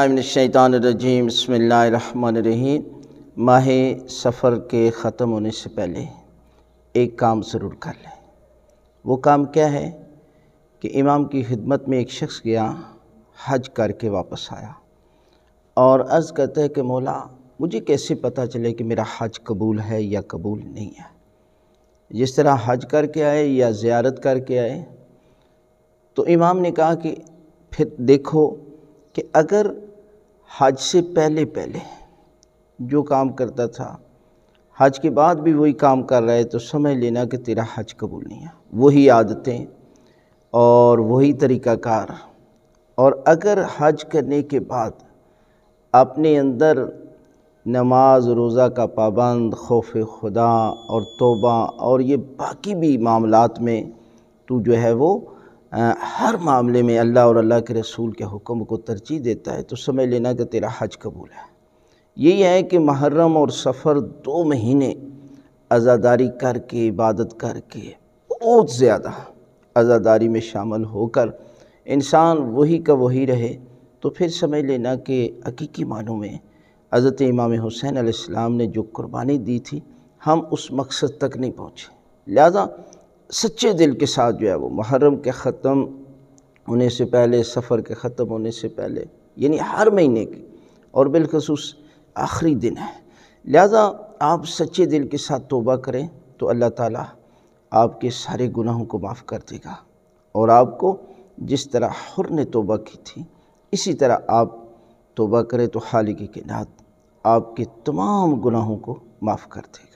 शैतानरजीम बसमीम माह सफ़र के ख़त्म होने से पहले एक काम ज़रूर कर लें। वो काम क्या है कि इमाम की खिदमत में एक शख्स गया, हज करके वापस आया और अर्ज़ करता है कि, मौला, मुझे कैसे पता चले कि मेरा हज कबूल है या कबूल नहीं है? जिस तरह हज करके आए या ज़ियारत करके आए तो इमाम ने कहा कि, फिर देखो कि अगर हज से पहले पहले जो काम करता था, हज के बाद भी वही काम कर रहा है तो समझ लेना कि तेरा हज कबूल नहीं है। वही आदतें और वही तरीक़ाकार। और अगर हज करने के बाद अपने अंदर नमाज़, रोज़ा का पाबंद खौफ खुदा और तोबा और ये बाकी भी मामलात में तू जो है वो हर मामले में अल्लाह और अल्लाह के रसूल के हुक्म को तरजीह देता है तो समझ लेना कि तेरा हज कबूल है। यही है कि महर्रम और सफ़र दो महीने आज़ादारी करके, इबादत करके बहुत ज़्यादा आज़ादारी में शामिल होकर इंसान वही का वही रहे तो फिर समझ लेना कि हकीकी मानों में हज़रत इमाम हुसैन आसमाम ने जो कुर्बानी दी थी, हम उस मकसद तक नहीं पहुँचे। लिहाजा सच्चे दिल के साथ जो है वो मुहर्रम के ख़त्म होने से पहले, सफ़र के ख़त्म होने से पहले, यानी हर महीने की, और बिलखसूस आखिरी दिन है। लिहाजा आप सच्चे दिल के साथ तोबा करें तो अल्लाह ताला आपके सारे गुनाहों को माफ़ कर देगा। और आपको जिस तरह हुर ने तोबा की थी, इसी तरह आप तोबा करें तो खालिक की नात आपके तमाम गुनाहों को माफ़ कर देगा।